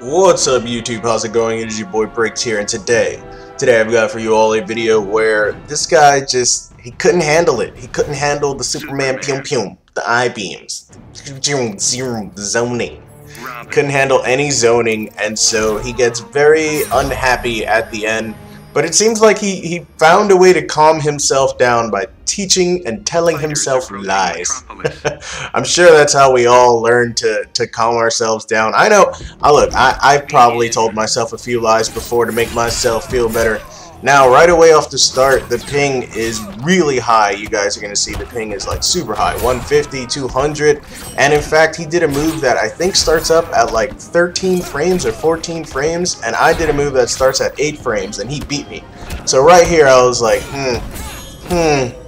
What's up YouTube, how's it going? It is your boy Breaks here and today, today I've got for you all a video where this guy just, he couldn't handle it. He couldn't handle the Superman pium pium, the I-beams, the zoning. Couldn't handle any zoning and so he gets very unhappy at the end but it seems like he, he found a way to calm himself down by teaching and telling himself lies. I'm sure that's how we all learn to, to calm ourselves down. I know, I look, I, I've probably told myself a few lies before to make myself feel better. Now, right away off the start, the ping is really high. You guys are going to see the ping is like super high, 150, 200. And in fact, he did a move that I think starts up at like 13 frames or 14 frames. And I did a move that starts at 8 frames and he beat me. So right here, I was like, hmm, hmm,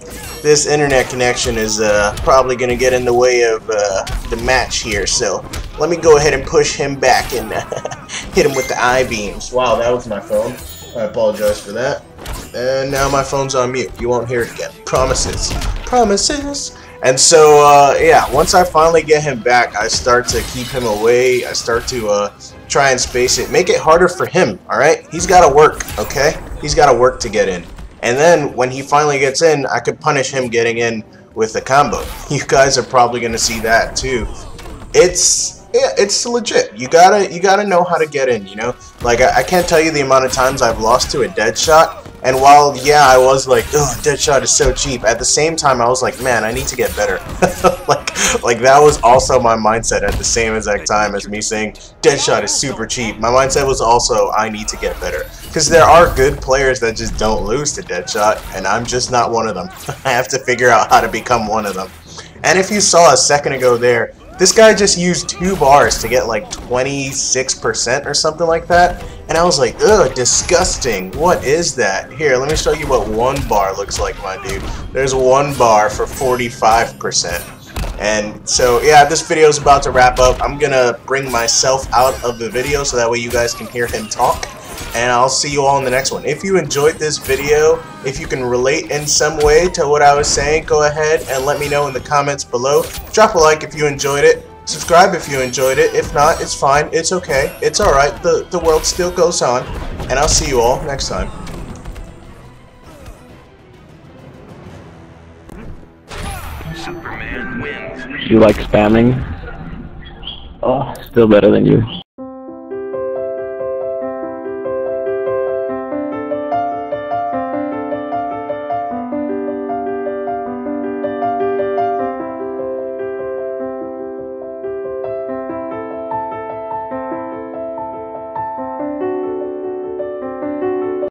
this internet connection is uh, probably going to get in the way of uh, the match here. So let me go ahead and push him back and hit him with the I-beams. Wow, that was my phone. I apologize for that. And now my phone's on mute. You won't hear it again. Promises. Promises. And so, uh, yeah, once I finally get him back, I start to keep him away. I start to uh, try and space it. Make it harder for him, alright? He's got to work, okay? He's got to work to get in. And then, when he finally gets in, I could punish him getting in with a combo. You guys are probably going to see that, too. It's yeah, it's legit. You gotta you gotta know how to get in. You know, like I, I, can't tell you the amount of times I've lost to a Deadshot. And while yeah, I was like, oh, Deadshot is so cheap. At the same time, I was like, man, I need to get better. like like that was also my mindset at the same exact time as me saying Deadshot is super cheap. My mindset was also I need to get better because there are good players that just don't lose to Deadshot, and I'm just not one of them. I have to figure out how to become one of them. And if you saw a second ago there, this guy just used two bars to get like 26% or something like that. And I was like, ugh, disgusting. What is that? Here, let me show you what one bar looks like, my dude. There's one bar for 45%. And so, yeah, this video is about to wrap up. I'm going to bring myself out of the video so that way you guys can hear him talk and I'll see you all in the next one. If you enjoyed this video, if you can relate in some way to what I was saying, go ahead and let me know in the comments below. Drop a like if you enjoyed it. Subscribe if you enjoyed it. If not, it's fine. It's okay. It's alright. The, the world still goes on. And I'll see you all next time. You like spamming? Oh, still better than you.